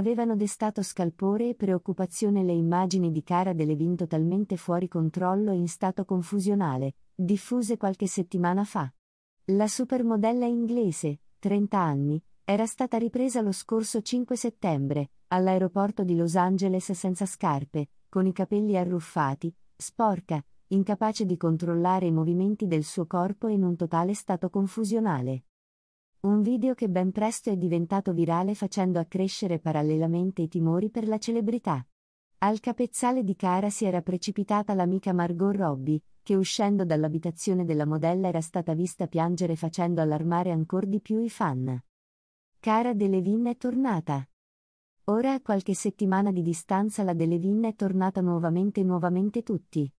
avevano destato scalpore e preoccupazione le immagini di Cara Delevingne totalmente fuori controllo e in stato confusionale, diffuse qualche settimana fa. La supermodella inglese, 30 anni, era stata ripresa lo scorso 5 settembre, all'aeroporto di Los Angeles senza scarpe, con i capelli arruffati, sporca, incapace di controllare i movimenti del suo corpo in un totale stato confusionale. Un video che ben presto è diventato virale facendo accrescere parallelamente i timori per la celebrità. Al capezzale di Cara si era precipitata l'amica Margot Robbie, che uscendo dall'abitazione della modella era stata vista piangere facendo allarmare ancor di più i fan. Cara Delevingne è tornata. Ora a qualche settimana di distanza la Delevingne è tornata nuovamente nuovamente tutti.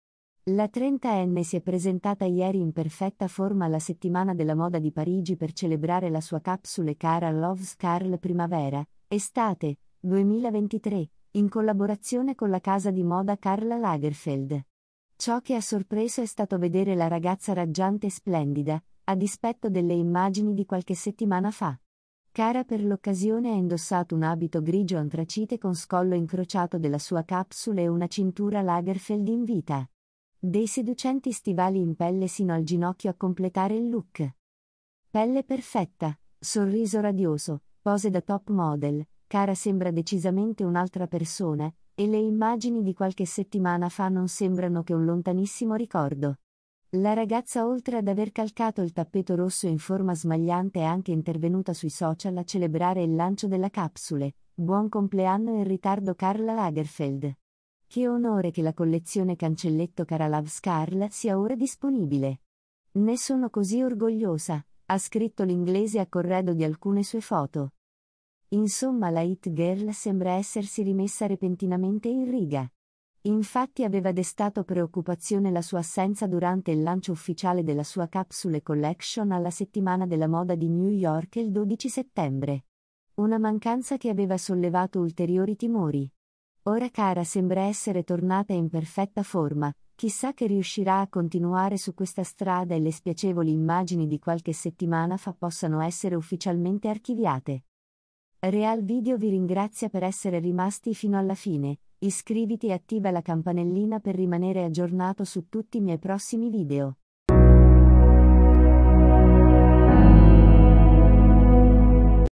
La 30enne si è presentata ieri in perfetta forma alla settimana della moda di Parigi per celebrare la sua capsule Cara Loves Carl Primavera, estate, 2023, in collaborazione con la casa di moda Karla Lagerfeld. Ciò che ha sorpreso è stato vedere la ragazza raggiante e splendida, a dispetto delle immagini di qualche settimana fa. Cara per l'occasione ha indossato un abito grigio antracite con scollo incrociato della sua capsule e una cintura Lagerfeld in vita. Dei seducenti stivali in pelle sino al ginocchio a completare il look. Pelle perfetta, sorriso radioso, pose da top model, Cara sembra decisamente un'altra persona, e le immagini di qualche settimana fa non sembrano che un lontanissimo ricordo. La ragazza oltre ad aver calcato il tappeto rosso in forma smagliante è anche intervenuta sui social a celebrare il lancio della capsule. Buon compleanno in ritardo Karla Lagerfeld. Che onore che la collezione Cancelletto Karalav Skarl sia ora disponibile. Ne sono così orgogliosa, ha scritto l'inglese a corredo di alcune sue foto. Insomma la hit girl sembra essersi rimessa repentinamente in riga. Infatti aveva destato preoccupazione la sua assenza durante il lancio ufficiale della sua Capsule Collection alla settimana della moda di New York il 12 settembre. Una mancanza che aveva sollevato ulteriori timori. Ora Cara sembra essere tornata in perfetta forma, chissà che riuscirà a continuare su questa strada e le spiacevoli immagini di qualche settimana fa possano essere ufficialmente archiviate. Real Video vi ringrazia per essere rimasti fino alla fine Iscriviti e attiva la campanellina per rimanere aggiornato su tutti i miei prossimi video.